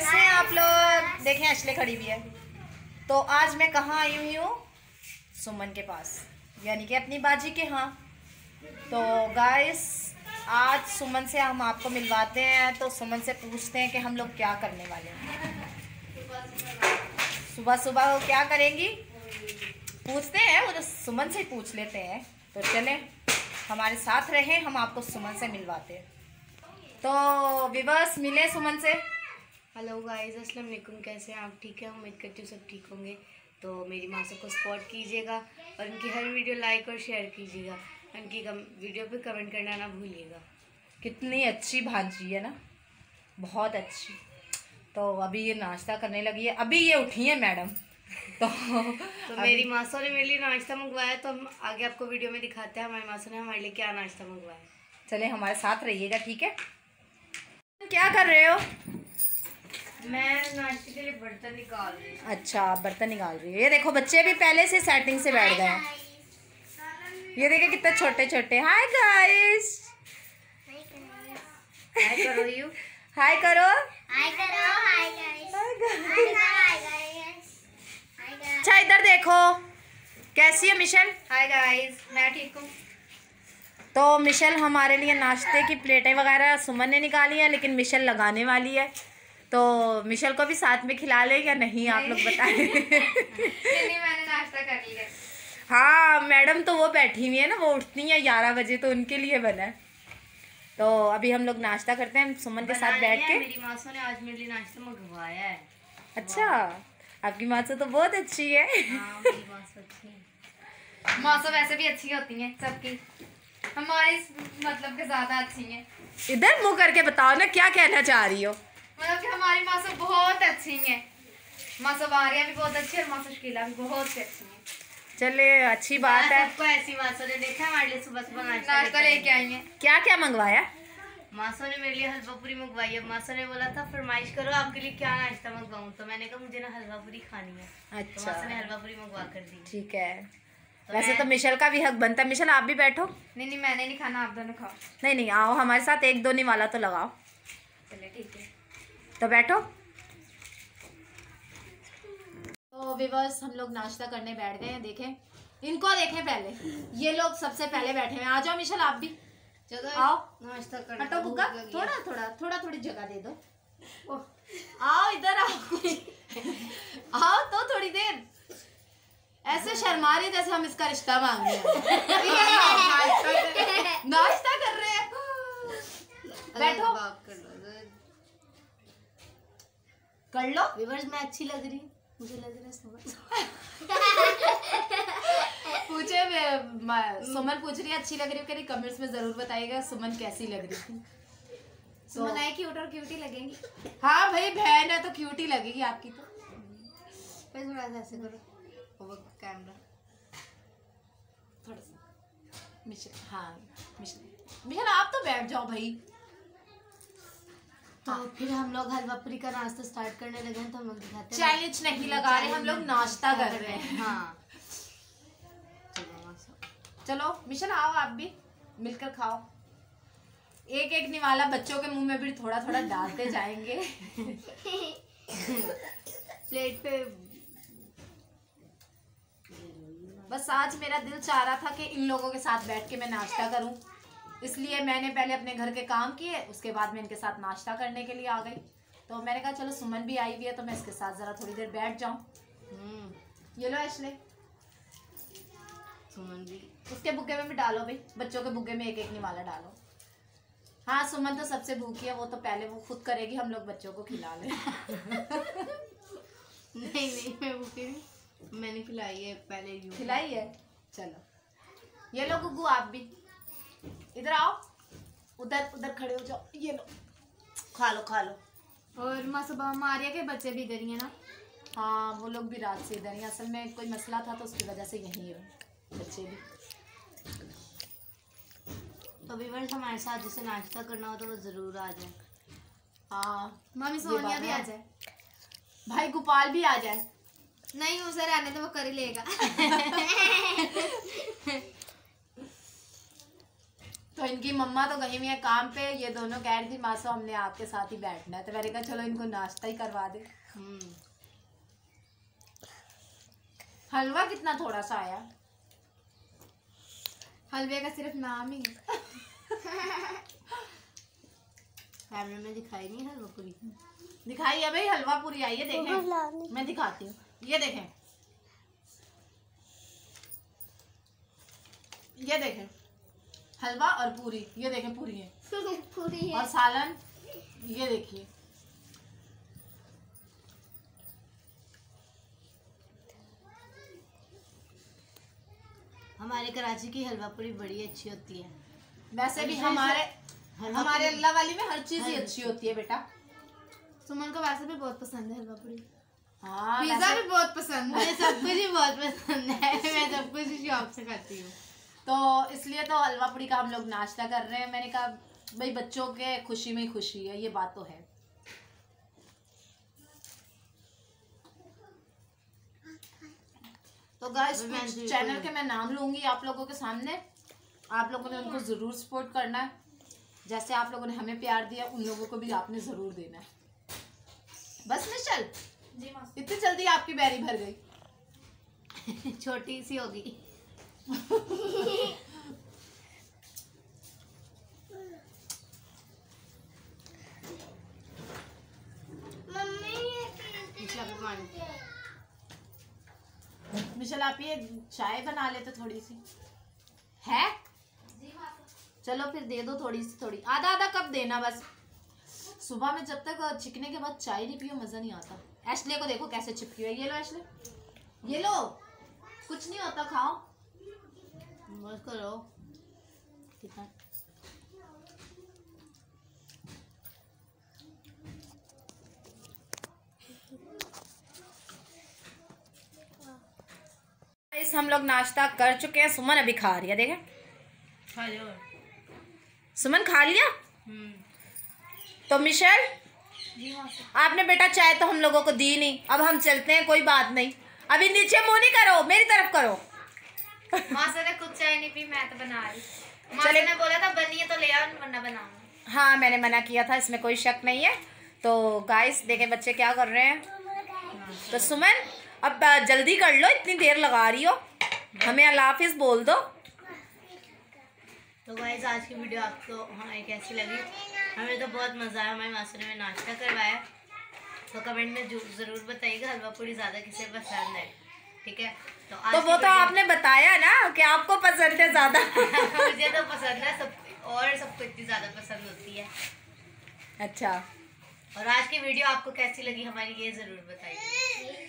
कैसे हैं आप लोग? देखें, अशले खड़ी भी है। तो आज मैं कहाँ आई हुई हूँ? सुमन के पास। यानी कि अपनी बाजी के यहाँ तो गाइस आज सुमन से हम आपको मिलवाते हैं तो सुमन से पूछते हैं कि हम लोग क्या करने वाले हैं। सुबह सुबह वो क्या करेंगी? पूछते हैं, वो तो सुमन से ही पूछ लेते हैं। तो चलें, हमारे साथ रहें, हम आपको सुमन से मिलवाते हैं। तो विवर्स मिले सुमन से? हेलो गाइस अस्सलाम वालेकुम कैसे हैं आप? ठीक है उम्मीद करती हूँ सब ठीक होंगे। तो मेरी माँ को सपोर्ट कीजिएगा और उनकी हर वीडियो लाइक और शेयर कीजिएगा। उनकी कम, वीडियो पे कमेंट करना ना भूलिएगा। कितनी अच्छी भांजी है ना? बहुत अच्छी। तो अभी ये नाश्ता करने लगी है। अभी ये उठी है मैडम। तो तो मेरी मासों ने मेरे लिए नाश्ता मंगवाया। तो हम आगे आपको वीडियो में दिखाते हैं हमारी मासों ने हमारे लिए क्या नाश्ता मंगवाया। चले हमारे साथ रहिएगा ठीक है? क्या कर रहे हो? मैं नाश्ते के लिए बर्तन निकाल रही हूँ। अच्छा आप बर्तन निकाल रही हो। ये देखो बच्चे भी पहले से सेटिंग से बैठ गए ये देखे कितने छोटे छोटे हाय गाइस हाय करो यू हाय करो। हाय करो hi guys Hi, guys. Hi guys hi guys अच्छा इधर देखो। कैसी है मिशेल? हाय गाइस मैं ठीक हूँ। तो मिशेल हमारे लिए नाश्ते की प्लेटें वगैरह सुमन ने निकाली हैं लेकिन मिशेल लगाने वाली है। तो मिशेल को भी साथ में खिला ले या नहीं आप लोग बताएँ नहीं मैंने नाश्ता कर लिया। हाँ मैडम तो वो बैठी हुई है ना वो उठती है ग्यारह बजे तो उनके लिए बना है। तो अभी हम लोग नाश्ता करते हैं सुमन के साथ बैठ के। मेरी मासों ने आज मेरे लिए नाश्ता मंगवाया है। अच्छा आपकी माँ से तो बहुत अच्छी है। मासों अच्छी है। मासों वैसे भी अच्छी होती हैं सबकी। हमारी मतलब के ज़्यादा अच्छी हैं। इधर मुँह करके बताओ ना क्या कहना चाह रही हो? मतलब कि हमारी मासों बहुत अच्छी हैं। मासों बारिया भी बहुत अच्छी है और मासों शकीला भी बहुत अच्छी हैं। चले अच्छी बात है। सबको ऐसी मासों ने देखा हमारे लिए सुबह सुबह नाश्ता लेके आई हैं क्या क्या मंगवाया? मासों ने मेरे लिए हलवा पूरी मंगवाई है। मासों ने बोला था फरमाइश करो आपके लिए क्या नाश्ता मंगवाऊं? तो मैंने कहा मुझे ना हलवा पूरी खानी है। तो अच्छा। मासों ने हलवा पूरी मंगवा कर दी। ठीक है। वैसे तो मिशल का भी हक बनता है। मिशल आप भी बैठो। नहीं नहीं मैंने नहीं खाना आप दोनों खाओ। नहीं नहीं आओ हमारे साथ एक दो निवाला तो लगाओ। चले ठीक है। तो बैठो। तो विवर्स हम लोग नाश्ता करने बैठ गए हैं देखें। इनको देखें पहले। ये लोग सबसे पहले बैठे हैं। आ जाओ मिशल आप भी। चलो आओ। नाश्ता कर हटो बुका थोड़ा थोड़ा थोड़ा थोड़ी जगह दे दो। आओ इधर आओ। आओ तो थोड़ी देर। ऐसे शर्मा रही जैसे हम इसका रिश्ता मांग रहे हैं। नाश्ता कर रहे हैं। बैठो। कर लो। विवर्स मैं अच्छी लग रही हूँ। मुझे लग रहा है समझ। पूछे सुमन पूछ रही है अच्छी लग रही है? कह रही कमेंट्स में ज़रूर बताइएगा सुमन कैसी लग रही थी? सुमन आई क्यूट और क्यूटी लगेंगी। हाँ भाई बहन है तो क्यूट लगेगी आपकी तो। फिर थोड़ा सा ऐसे करो। वो कैमरा थोड़ा सा। मिशन हाँ मिशन मिशन आप तो बैठ जाओ भाई। तो फिर हम लोग हलवा पूरी का नाश्ता स्टार्ट करने लगे हैं तो हम लोग दिखाते हैं। चैलेंज नहीं लगा रहे हम लोग नाश्ता कर रहे हैं। हाँ? चलो चलो मिशन आओ आप भी मिलकर खाओ। एक एक निवाला बच्चों के मुँह में भी थोड़ा थोड़ा डालते जाएँगे। प्लेट पे बस आज मेरा दिल चाह रहा था कि इन लोगों के साथ बैठ के मैं नाश्ता करूँ। इसलिए मैंने पहले अपने घर के काम किए उसके बाद मैं इनके साथ नाश्ता करने के लिए आ गई। तो मैंने कहा चलो सुमन भी आई हुई है तो मैं इसके साथ ज़रा थोड़ी देर बैठ जाऊँ। हम्म। ये लो ऐशले सुमन भी। उसके बुग्गे में भी डालो भाई बच्चों के बुग्गे में एक एक निवाला डालो। हाँ सुमन तो सबसे भूखी है वो तो पहले वो खुद करेगी हम लोग बच्चों को खिला लें नहीं नहीं मैं भूखी नहीं। मैंने खिलाई है पहले खिलाई है? चलो। ये लो गुग्गू आप भी। इधर आओ। उधर उधर खड़े हो जाओ। ये लो। खा लो खा लो। और माँ सुबह मारिया के बच्चे भी इधर ही हैं ना? हाँ वो लोग भी रात से इधर ही असल में कोई मसला था तो उसकी वजह से यहीं है बच्चे भी। तो व्यूवर्स हमारे साथ जिसे नाश्ता करना हो तो वो ज़रूर आ जाए। हाँ मम्मी सोनिया भी आ जाए। भाई गोपाल भी आ जाए। नहीं उसे रहने तो वो कर ही लेगा। तो इनकी मम्मा तो गई हुई है काम पे। ये दोनों कह रही थी मासो हमने आपके साथ ही बैठना है। तो मैंने कहा चलो इनको नाश्ता ही करवा दे। हम्म। हलवा कितना थोड़ा सा आया। हलवे का सिर्फ़ नाम ही कैमरे में दिखाई नहीं हलवा पूरी। दिखाई है भाई हलवा पूरी आई है देखें। मैं दिखाती हूँ। ये देखें। ये देखें। हलवा और पूरी ये देखें पूरी है। पूरी है। और सालन ये देखिए। हमारे कराची की हलवा पूरी बड़ी अच्छी होती है। वैसे भी हमारे हमारे अल्लाह वाली में हर चीज़ ही अच्छी होती है बेटा। सुमन को वैसे भी बहुत पसंद है हलवा पूरी। हाँ पिज्जा भी बहुत पसंद है। सब कुछ ही बहुत पसंद है। मैं सब कुछ शौक से खाती हूँ। तो इसलिए तो हलवा पूरी का हम लोग नाश्ता कर रहे हैं। मैंने कहा भाई बच्चों के खुशी में ही खुशी है ये बात तो है। तो गाइस चैनल के मैं नाम लूँगी आप लोगों के सामने। आप लोगों ने उनको ज़रूर सपोर्ट करना है। जैसे आप लोगों ने हमें प्यार दिया उन लोगों को भी आपने ज़रूर देना है। बस मिशल जी इतनी जल्दी आपकी बैरी भर गई। छोटी सी होगी। मिशल आप ये चाय बना लेते थोड़ी सी। है? चलो फिर दे दो थोड़ी सी थोड़ी। आधा आधा कप देना बस। सुबह में जब तक चिकने के बाद चाय नहीं पियो मज़ा नहीं आता। एशले को देखो कैसे चिपकी हुई है। ये लो एशले। ये लो। कुछ नहीं होता खाओ। करो कितना हम लोग नाश्ता कर चुके हैं। सुमन अभी खा रही है देखें। खा सुमन खा लिया? हम्म। तो मिशेल से आपने बेटा चाय तो हम लोगों को दी नहीं। अब हम चलते हैं कोई बात नहीं। अभी नीचे मुँह नहीं करो मेरी तरफ़ करो। माँ से ने खुद चाय नहीं पी मैं तो बना रही माँ चले- से ने बोला था बनी है तो ले आओ वरना बनाऊँगा हाँ मैंने मना किया था इसमें कोई शक नहीं है तो गाइस देखें बच्चे क्या कर रहे हैं तो सुमन अब जल्दी कर लो इतनी देर लगा रही हो हमें अल्लाह हाफिज बोल दो तो गाइज़ आज की वीडियो आपको हमें कैसी लगी हमें तो बहुत मज़ा आया हमारे मास्टर ने नाश्ता करवाया तो कमेंट में ज़रूर बताइएगा हलवा पूरी ज़्यादा किसे पसंद है ठीक है? तो तो वो तो आपने बताया ना कि आपको पसंद है ज़्यादा। मुझे तो पसंद है सब और सबको इतनी ज़्यादा पसंद होती है। अच्छा। और आज की वीडियो आपको कैसी लगी हमारी ये ज़रूर बताइए।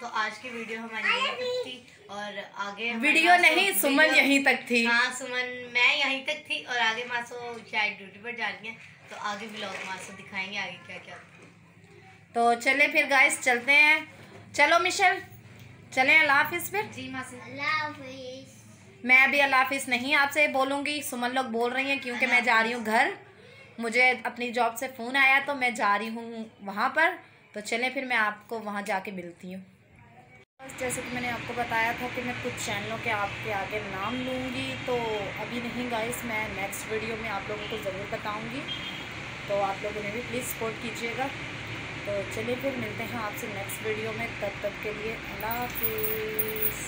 तो आज की वीडियो हमारी यहीं तक थी और आगे वीडियो नहीं सुमन यहीं तक थी। हाँ सुमन मैं यहीं तक थी और आगे मासो शायद ड्यूटी पर जा रही है तो आगे ब्लॉग मासो दिखाएँगे आगे क्या क्या तो चले फिर गाइस चलते हैं। चलो मिशेल चलें अल्लाह हाफिज फिर। जी माँ से अल्लाह हाफिज। मैं अभी अल्लाह हाफिज नहीं आपसे बोलूँगी सुमन लोग बोल रही हैं क्योंकि मैं जा रही हूँ घर। मुझे अपनी जॉब से फ़ोन आया तो मैं जा रही हूँ वहाँ पर। तो चलें फिर मैं आपको वहाँ जाके मिलती हूँ। बस जैसे कि मैंने आपको बताया था कि मैं कुछ चैनलों के आपके आगे नाम लूँगी तो अभी नहीं गाइस मैं नेक्स्ट वीडियो में आप लोगों को ज़रूर बताऊँगी। तो आप लोगों ने भी प्लीज़ सपोर्ट कीजिएगा। तो चलिए फिर मिलते हैं आपसे नेक्स्ट वीडियो में, तब तक के लिए अल्लाह हाफिज़।